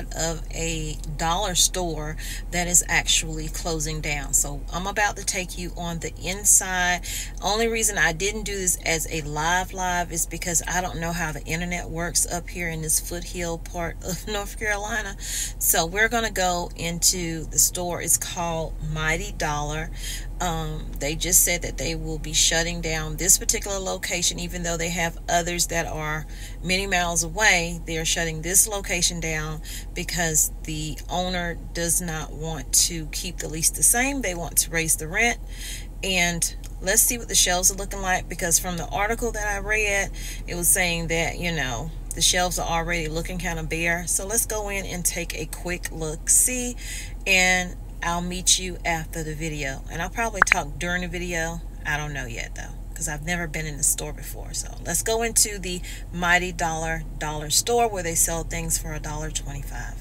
inside of a dollar store that is actually closing down. So I'm about to take you on the inside. Only reason I didn't do this as a live live is because I don't know how the internet works up here in this foothill part of North Carolina. So we're going to go into the store. It's called Mighty Dollar. Um, they just said that they will be shutting down this particular location, even though they have others that are many miles away. They are shutting this location down because the owner does not want to keep the lease the same. They want to raise the rent. And let's see what the shelves are looking like because from the article that I read, it was saying that, you know, the shelves are already looking kind of bare. So let's go in and take a quick look see and I'll meet you after the video. And I'll probably talk during the video. I don't know yet though, because I've never been in the store before. So let's go into the Mighty Dollar Dollar store where they sell things for a dollar twenty-five.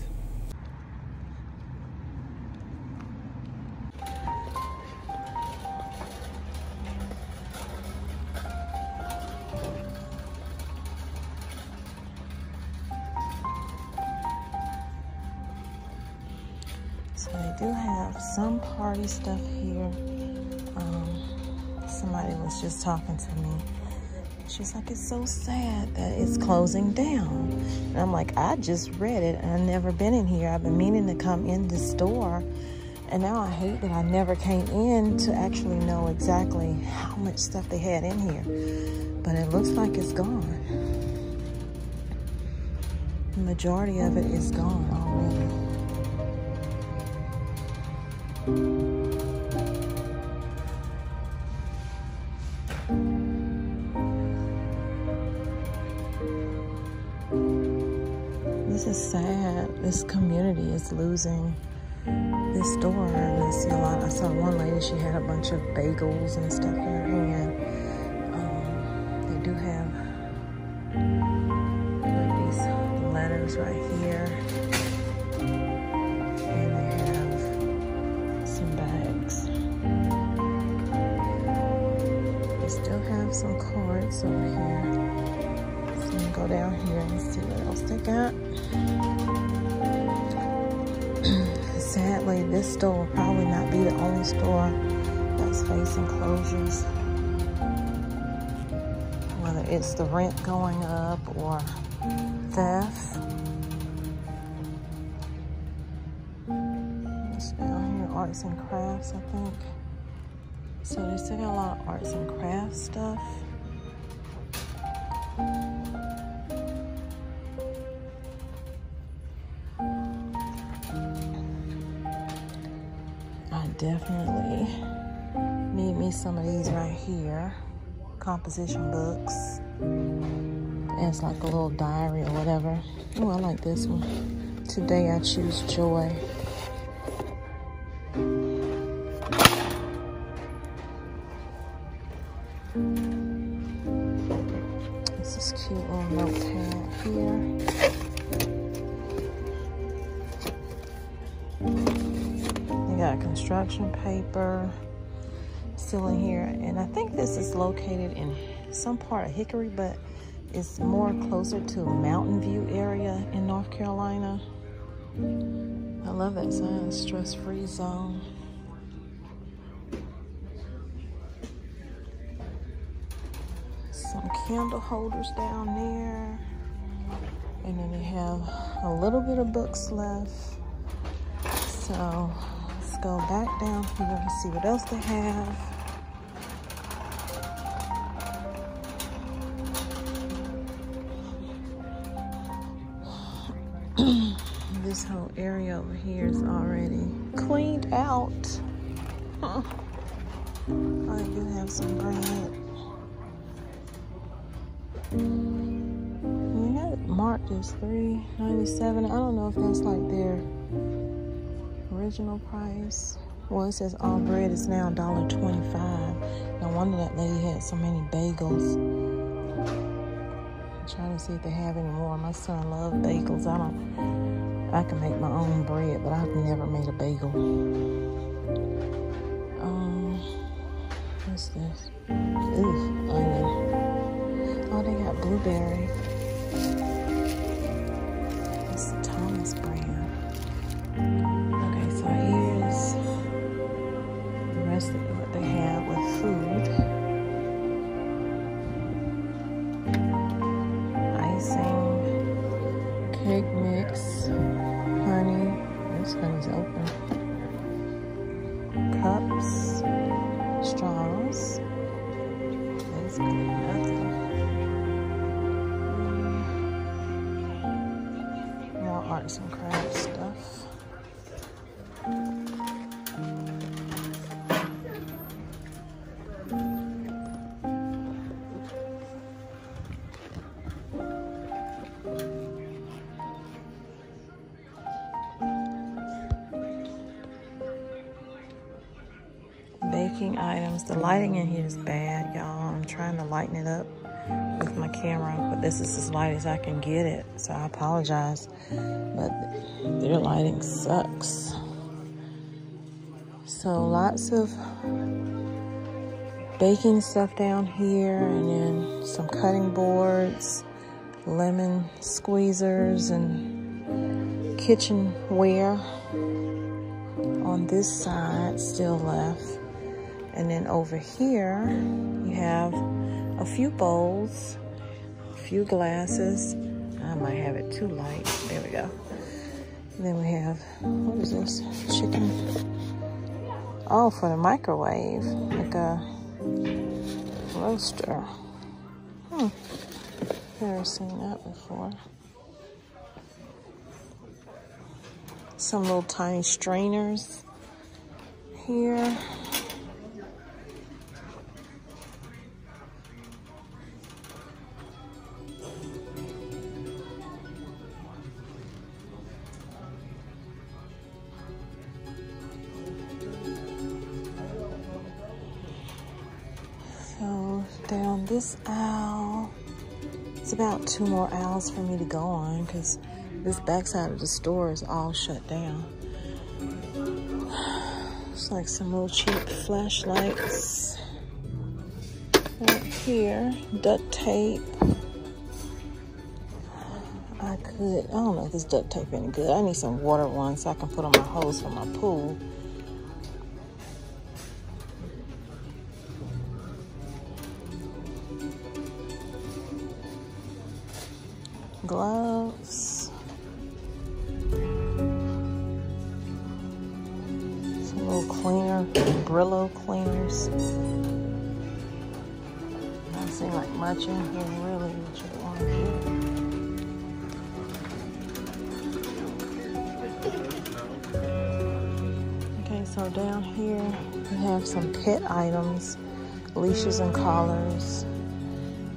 Stuff here. Um, somebody was just talking to me. She's like, it's so sad that it's closing down. And I'm like, I just read it and I've never been in here. I've been meaning to come in the store. And now I hate that I never came in to actually know exactly how much stuff they had in here. But it looks like it's gone. The majority of it is gone already. This community is losing this store. I see a lot. I saw one lady, she had a bunch of bagels and stuff in her hand. Um, they do have like these letters right here. And they have some bags. They still have some cards over here. So I'm gonna go down here and see what else they got. Sadly, this store will probably not be the only store that's facing closures. Whether it's the rent going up or theft. Down here, arts and crafts, I think. So they still got a lot of arts and crafts stuff. Definitely need me some of these right here. Composition books. It's like a little diary or whatever. Oh, I like this one. Today I choose joy. Still in here. And I think this is located in some part of Hickory, but it's more closer to Mountain View area in North Carolina. I love that sign, stress-free zone. Some candle holders down there. And then they have a little bit of books left. So let's go back down here and see what else they have. This whole area over here is already cleaned out. I do have some bread. We got it marked as three ninety seven. I don't know if that's like their original price. Well, it says all bread is now $1.25. No wonder that lady had so many bagels. I'm trying to see if they have any more. My son loves bagels. I don't, I can make my own bread, but I've never made a bagel. Um, what's this? Ooh, onion. Oh, they got blueberry. It's Thomas brand. Okay, so here's the rest of what they have. The lighting in here is bad, y'all. I'm trying to lighten it up with my camera, but this is as light as I can get it, so I apologize. But their lighting sucks. So lots of baking stuff down here, and then some cutting boards, lemon squeezers, and kitchenware on this side still left. And then over here, you have a few bowls, a few glasses. I might have it too light. There we go. And then we have, what is this? Chicken. Oh, for the microwave, like a roaster. Hmm. Never seen that before. Some little tiny strainers here. This aisle, it's about two more aisles for me to go on because this backside of the store is all shut down. It's like some little cheap flashlights. Right here, duct tape. I could, I don't know if this duct tape any good. I need some water ones so I can put on my hose for my pool. Gloves. Some little cleaner, Brillo cleaners. Doesn't seem like much in here really, Okay, so down here we have some pet items, leashes and collars.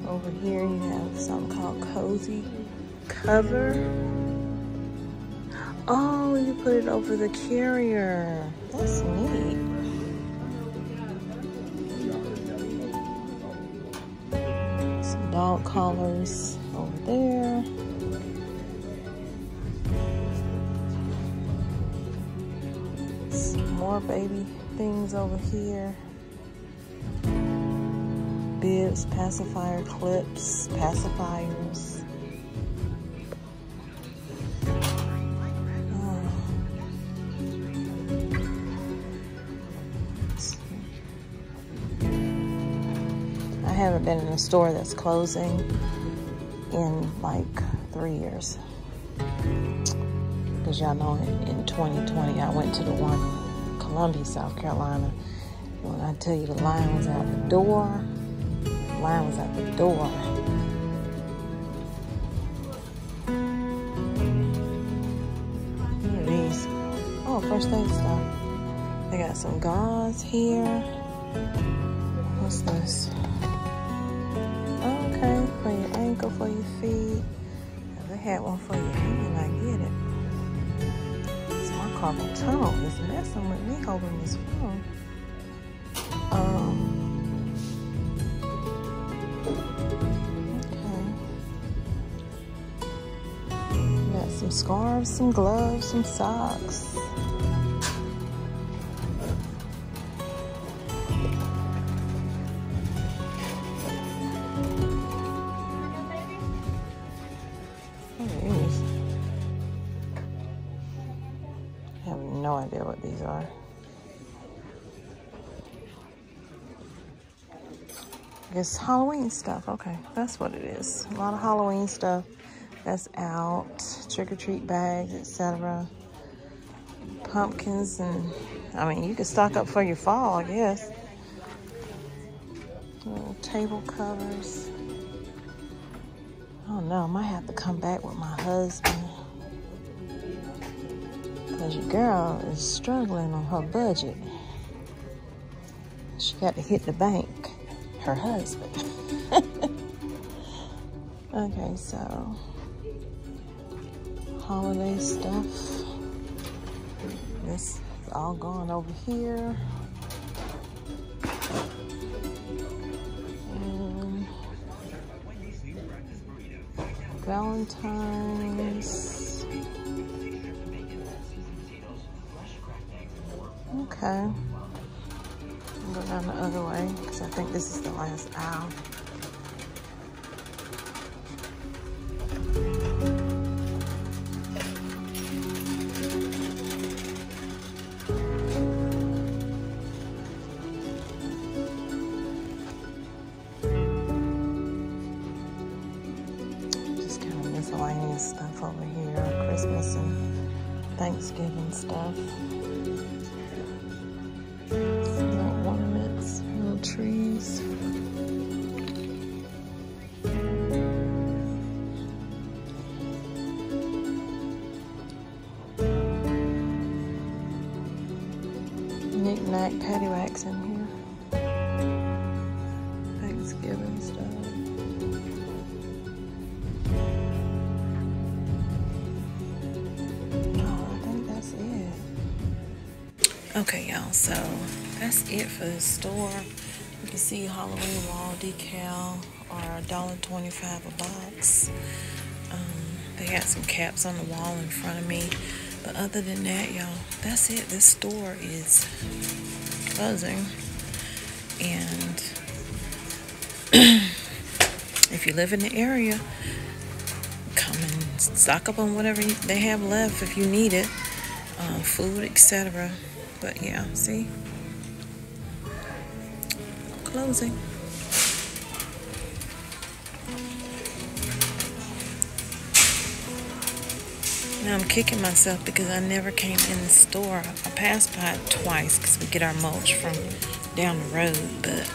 Over here you have something called Cozy cover. Oh, you put it over the carrier. That's neat. Some dog collars over there. Some more baby things over here. Bibs, pacifier clips, pacifiers. Haven't been in a store that's closing in like three years. Because y'all know in 2020 I went to the one in Columbia, South Carolina. When I tell you the line was out the door, the line was at the door. Oh, first aid stuff. Uh, they got some gauze here. What's this? For your feet. They had one for your hand, I get it. It's my carpal tunnel is messing with me holding this phone. Um, okay. Got some scarves, some gloves, some socks. These are. I guess Halloween stuff. Okay, that's what it is. A lot of Halloween stuff. That's out. Trick-or-treat bags, etc. Pumpkins and, I mean, you can stock up for your fall, I guess. Little table covers. Oh no, I might have to come back with my husband. Because your girl is struggling on her budget. She got to hit the bank. Her husband. okay, so holiday stuff. This is all gone over here. Valentine's. Okay. Go down the other way because I think this is the last aisle. Just kind of miscellaneous stuff over here. Christmas and Thanksgiving stuff. Trees. Knick-knack paddywhacks in here. Thanksgiving stuff. I think that's it. Okay, y'all, so that's it for the store. You can see Halloween wall decal are $1.25 a box. Um, they had some caps on the wall in front of me. But other than that, y'all, that's it. This store is closing. And if you live in the area, come and stock up on whatever they have left if you need it, uh, food, etc. But yeah, see, closing. Now I'm kicking myself because I never came in the store. I passed by it twice because we get our mulch from down the road, but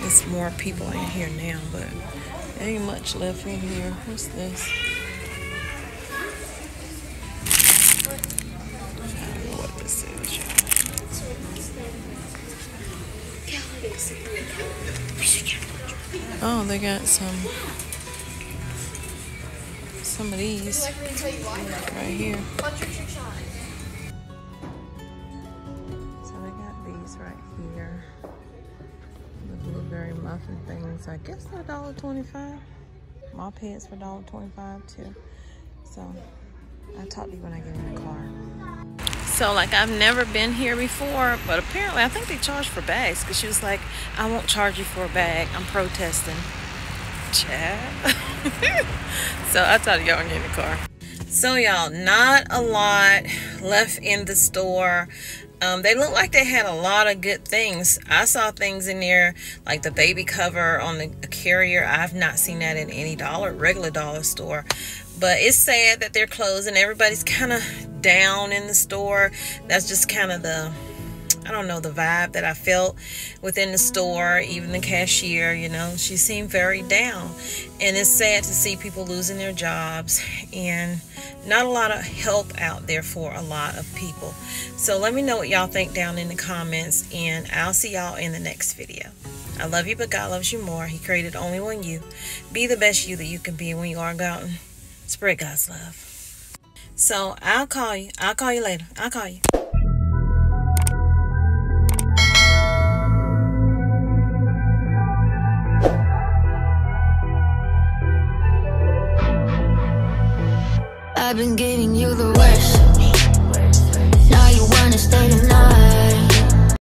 there's more people in here now, but ain't much left in here. What's this? Oh, they got some some of these right here. So they got these right here. The blueberry muffin things. I guess they're $1.25. My heads for $1.25 too. So I'll talk to you when I get in the car. So like I've never been here before, but apparently I think they charge for bags because she was like, I won't charge you for a bag. I'm protesting. Chad. so I'll talk to y'all when I get in the car. So y'all, not a lot left in the store. Um, they look like they had a lot of good things. I saw things in there like the baby cover on the carrier. I've not seen that in any dollar regular dollar store. But it's sad that they're closing. Everybody's kind of down in the store. That's just kind of the I don't know, the vibe that I felt within the store, even the cashier, you know, she seemed very down. And it's sad to see people losing their jobs and not a lot of help out there for a lot of people. So let me know what y'all think down in the comments, and I'll see y'all in the next video. I love you, but God loves you more. He created only one you. Be the best you that you can be when you are out and spread God's love. So I'll call you. I'll call you later. I'll call you.